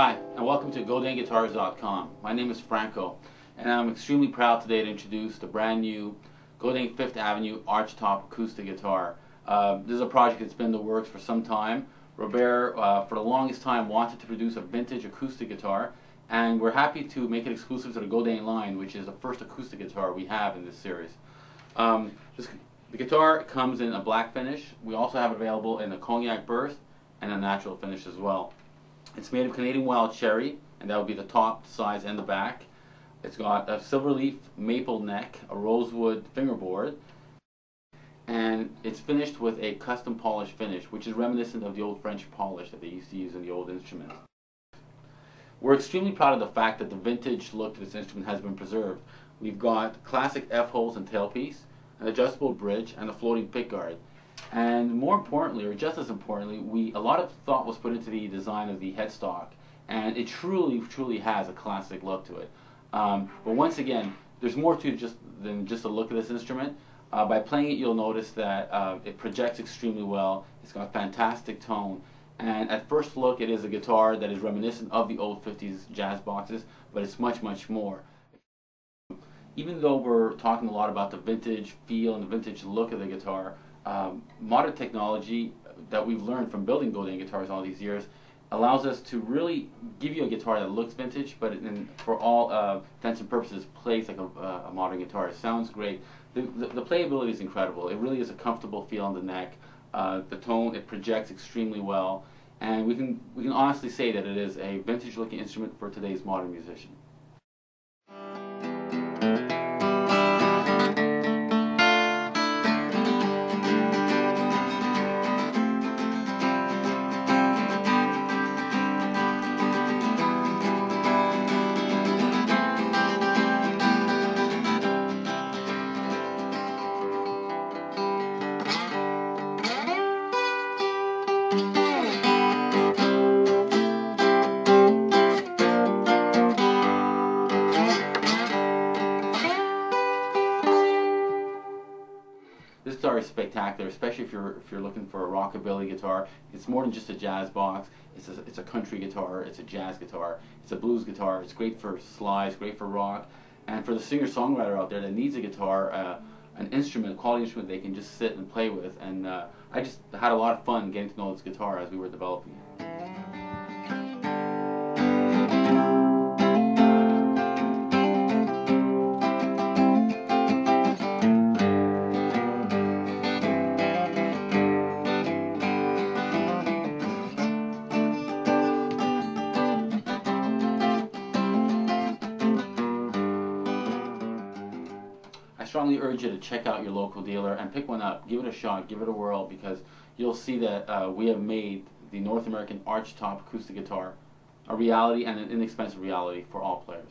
Hi, and welcome to GodinGuitars.com. My name is Franco, and I'm extremely proud today to introduce the brand new Godin Fifth Avenue Archtop acoustic guitar. Uh, this is a project that's been in the works for some time. Robert, uh, for the longest time, wanted to produce a vintage acoustic guitar, and we're happy to make it exclusive to the Godin line, which is the first acoustic guitar we have in this series. Um, this, the guitar comes in a black finish. We also have it available in a cognac burst and a natural finish as well. It's made of Canadian wild cherry, and that would be the top, size, and the back. It's got a silver leaf maple neck, a rosewood fingerboard, and it's finished with a custom polish finish, which is reminiscent of the old French polish that they used to use in the old instruments. We're extremely proud of the fact that the vintage look to this instrument has been preserved. We've got classic F-holes and tailpiece, an adjustable bridge, and a floating pickguard. And more importantly, or just as importantly, we a lot of thought was put into the design of the headstock, and it truly, truly has a classic look to it. Um, but once again, there's more to just than just the look of this instrument. Uh, by playing it, you'll notice that uh, it projects extremely well. It's got a fantastic tone, and at first look, it is a guitar that is reminiscent of the old 50s jazz boxes, but it's much, much more. Even though we're talking a lot about the vintage feel and the vintage look of the guitar, um, modern technology that we've learned from building Godin guitars all these years allows us to really give you a guitar that looks vintage, but in, for all uh, intents and purposes plays like a, a, modern guitar. It sounds great. The, the, the, playability is incredible. It really is a comfortable feel on the neck. Uh, the tone, it projects extremely well. And we can, we can honestly say that it is a vintage looking instrument for today's modern musician. This guitar is spectacular, especially if you're if you're looking for a rockabilly guitar. It's more than just a jazz box. It's a, it's a country guitar. It's a jazz guitar. It's a blues guitar. It's great for slides, great for rock, and for the singer-songwriter out there that needs a guitar, uh, an instrument, a quality instrument they can just sit and play with. And uh, I just had a lot of fun getting to know this guitar as we were developing it. Strongly urge you to check out your local dealer and pick one up. Give it a shot, give it a whirl, because you'll see that uh, we have made the North American Archtop acoustic guitar a reality and an inexpensive reality for all players.